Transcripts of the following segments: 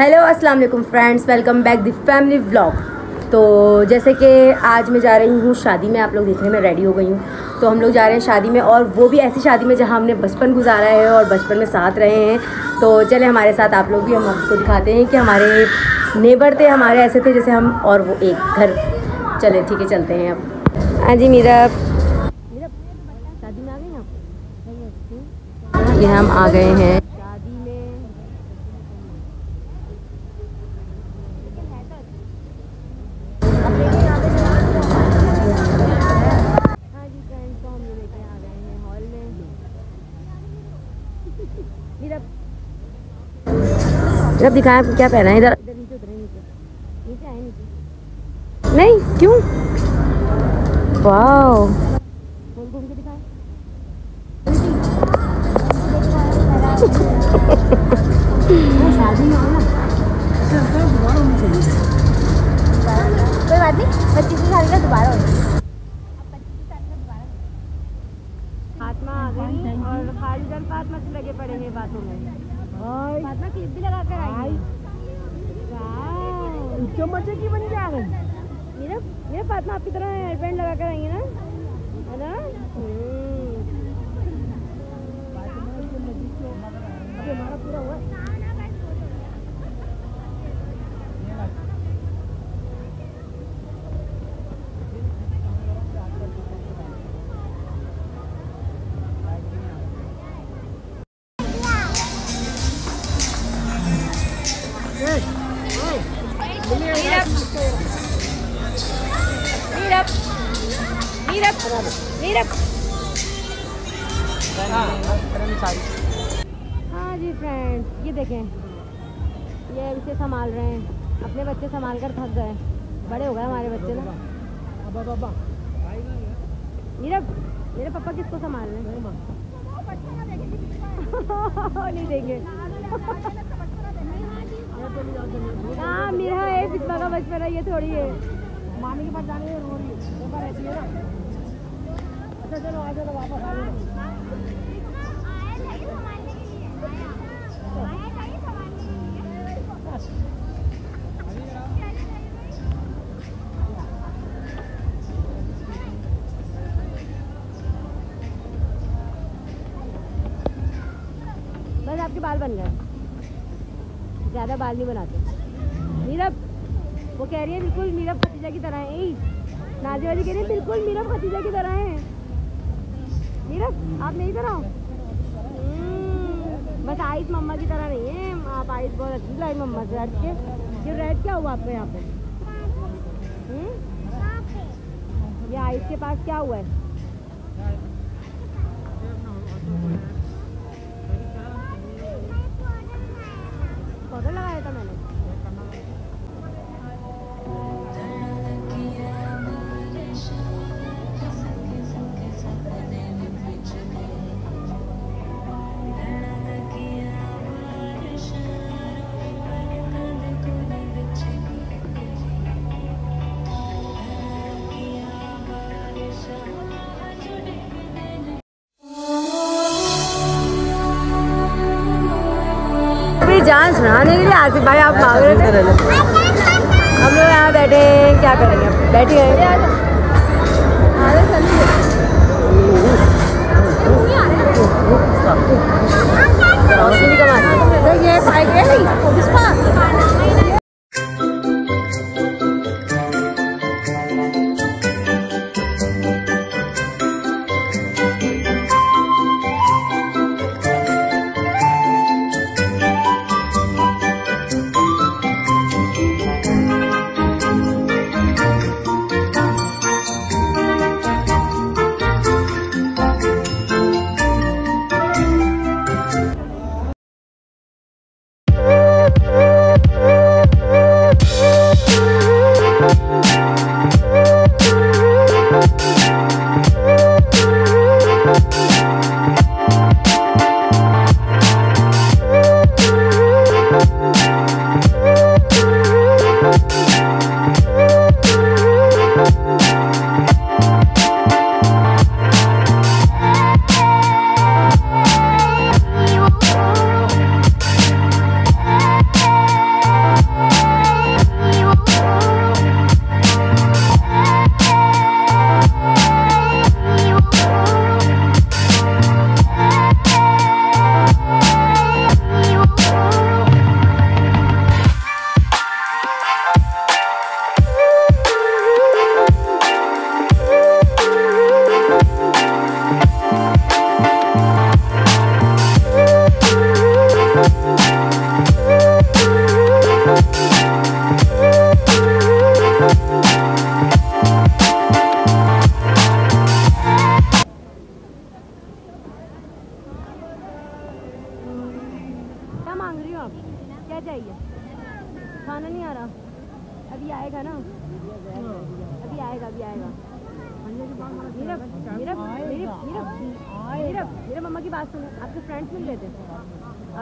Hello अस्सलाम वालेकुम friends welcome back the family vlog तो जैसे कि आज मैं जा रही हूँ शादी में, आप लोग देख रहे हैं मैं रेडी हो गई हूँ। तो हम लोग जा रहे हैं शादी में और वो भी ऐसी शादी में जहाँ हमने बचपन गुजारा है और बचपन में साथ रहे हैं। तो चले हमारे साथ आप लोग भी हम आपको दिखाते हैं कि हमारे नेबर थे, हमारे ऐसे थे जैसे हम और वो एक घर। चले, ठीक है, चलते हैं अब। हाँ जी मीरा शादी में आ गए आप? हम आ गए हैं शादी में हाँ जी फ्रेंड्स तो हम ये लेके आ गए हैं हॉल में मीरा जब दिखाएँ आपको क्या पहना है इधर? नहीं, क्यों? वाओ। कोई बात नहीं पच्चीस दोबारा आ गई और से लगे पड़े हैं बातों में। फातिमा क्लिप भी लगा कर आई मज़े की बन जा रही। मेरा मेरा फातिमा आपकी तरह हेयर बैंड लगा कर आई है ना? है ना? हाँ जी फ्रेंड ये देखें। ये इसे संभाल रहे हैं। अपने बच्चे संभाल कर थक गए। बड़े हो गए हमारे बच्चे ना। नीरब मेरे पापा किसको संभाल रहे हैं? नहीं देंगे। हाँ मेरा है बिस्मा का बचपन ये थोड़ी है। मामी के पास जाने रो रही है एक बार ऐसी है ना अच्छा चलो आ वापस आ जाओ बस आपके बाल बन गए। ज़्यादा बाल नहीं बनाते। मीरब वो कह रही है बिल्कुल मीरब खतीजा की तरह है। ए, नाजिया जी कह रही है बिल्कुल मीरब खतीजा की तरह है। मीरब आप नहीं तरह हो हम्म, बस आइस मम्मा की तरह नहीं है। आप आइस बहुत अच्छी लाई मम्मा से हट के। ये रेड क्या हुआ आपको यहाँ पे? हम्म? ये आइस के पास क्या हुआ है? पाउडर लगाया था मैंने। अपनी जान सुनाने के लिए आसिफ भाई, आप मांग रहे थे। हम लोग यहाँ बैठे हैं, क्या करेंगे? बैठे हैं। अभी आएगा ना? अभी आएगा अभी आएगा। मेरा मेरा मेरे मेरा मेरा मेरा मम्मा की बात सुनो। आपके फ्रेंड्स मिल गए थे।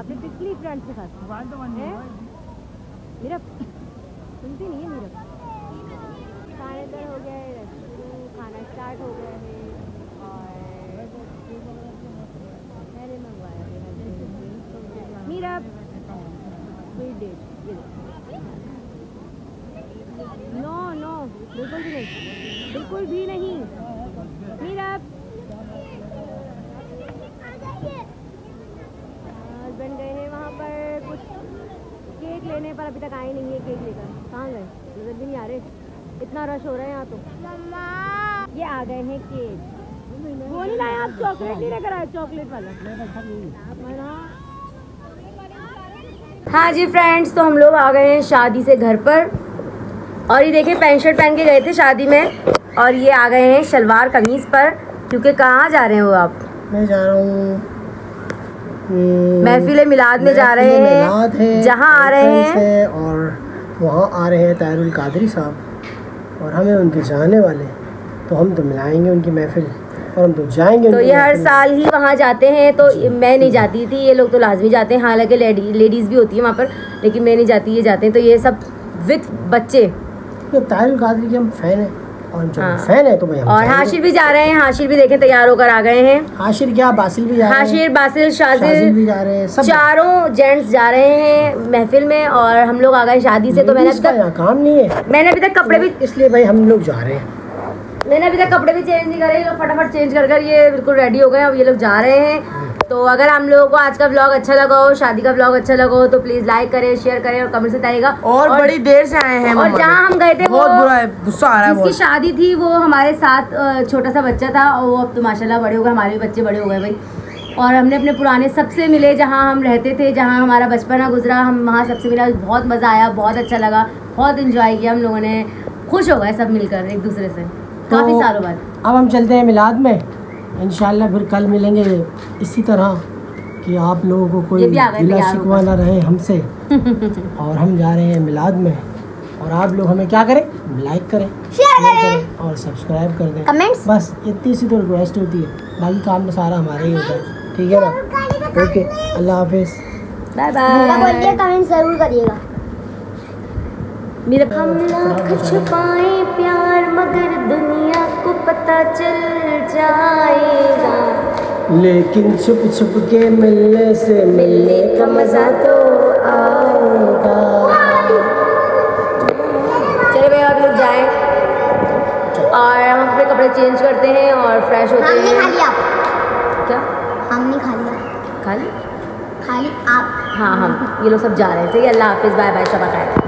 आपने पिक ली फ्रेंड्स के साथ। हैं? मेरा सुनती नहीं है मेरा खाने दर हो गया है खाना स्टार्ट हो गया है और मैंने मंगवाया मेरा स्वीट ये नो नो बिल्कुल भी नहीं। बिल्कुल भी नहीं। मेरा हस्बैंड गए हैं वहाँ पर। कुछ केक लेने पर अभी तक आए नहीं है केक लेकर। कहाँ गए? नज़र भी नहीं आ रहे। इतना रश हो रहा है यहाँ तो। ये आ गए हैं केक। वो नहीं लाया आप चॉकलेट नहीं लेकर आए चॉकलेट वाला। हाँ जी फ्रेंड्स तो हम लोग आ गए हैं शादी से घर पर। और ये देखिए पैंट शर्ट पहन के गए थे शादी में और ये आ गए हैं शलवार कमीज पर। क्योंकि कहाँ जा रहे हो आप? मैं जा रहा हूँ महफिल मिलाद में जा रहे हैं। जहाँ आ रहे हैं। और वहाँ आ रहे हैं तारुल कादरी साहब और हमें उनके जाने वाले। तो हम तो मिलाएँगे उनकी महफिल और हम तो जाएँगे तो ये हर साल ही वहाँ जाते हैं तो मैं नहीं जाती थी ये लोग तो लाजमी जाते हैं। हालाँकि लेडीज़ भी होती है वहाँ पर लेकिन मैं नहीं जाती ये जाते हैं। तो ये सब विथ बच्चे तो कादरी के हम फ़ैन हैं। और हाँ। फ़ैन है तो भाई और हाशिर भी जा रहे हैं हाशिर भी देखें तैयार होकर आ गए हैं। हाशिर क्या बासिल भी जा रहे हैं। हाशिर बासिल शाजिल शाजिल भी जा रहे हैं सब चारों जेंट्स जा रहे हैं महफिल में और हम लोग आ गए शादी से तो मैंने अभी तक काम नहीं है। मैंने अभी तक कपड़े भी इसलिए भाई हम लोग जा रहे हैं। मैंने अभी तक कपड़े भी चेंज नहीं करे ये लोग फटाफट चेंज कर कर ये बिल्कुल रेडी हो गए अब ये लोग जा रहे हैं। तो अगर हम लोगों को आज का ब्लॉग अच्छा लगा हो शादी का ब्लॉग अच्छा लगा हो तो प्लीज़ लाइक करें शेयर करें और कमेंट से बताइएगा। और और बड़ी देर से आए हैं और जहाँ हम गए थे वो बहुत बुरा है गुस्सा आ रहा है जिसकी शादी थी वो हमारे साथ छोटा सा बच्चा था और वो अब तो माशाल्लाह बड़े हो गए हमारे भी बच्चे बड़े हो गए भाई। और हमने अपने पुराने सबसे मिले जहाँ हम रहते थे जहाँ हमारा बचपना गुजरा हम वहाँ सबसे मिला बहुत मज़ा आया बहुत अच्छा लगा बहुत इन्जॉय किया हम लोगों ने। खुश हो गए सब मिलकर एक दूसरे से काफ़ी तो- सालों बाद। अब हम चलते हैं मिलाद में। इंशाल्लाह फिर कल मिलेंगे इसी तरह कि आप लोगों को कोई गिला शिकवा ना रहे हमसे। और हम जा रहे हैं मिलाद में। और आप लोग हमें क्या करें? लाइक करें शेयर करें। और सब्सक्राइब कर दें। कमेंट्स बस इतनी सी तो रिक्वेस्ट होती है। बाकी काम तो सारा हमारा ही होता है। ठीक है ना? ओके अल्लाह हाफिज़। बाय बाय कमेंट ज़रूर करिएगा। मेरा हम लाख छुपाए प्यार मगर दुनिया को पता चल जाएगा। लेकिन छुप छुप के मिलने से मिलने का मज़ा तो आएगा। चलिए भाई आप लोग जाएँ और हम अपने कपड़े चेंज करते हैं और फ्रेश होते हमने खा हैं लिया क्या? हमने खा लिया खाली? खाली आप। हाँ हम। ये लोग सब जा रहे हैं। सही है अल्लाह हाफिज़। बाय बाय शबा खैर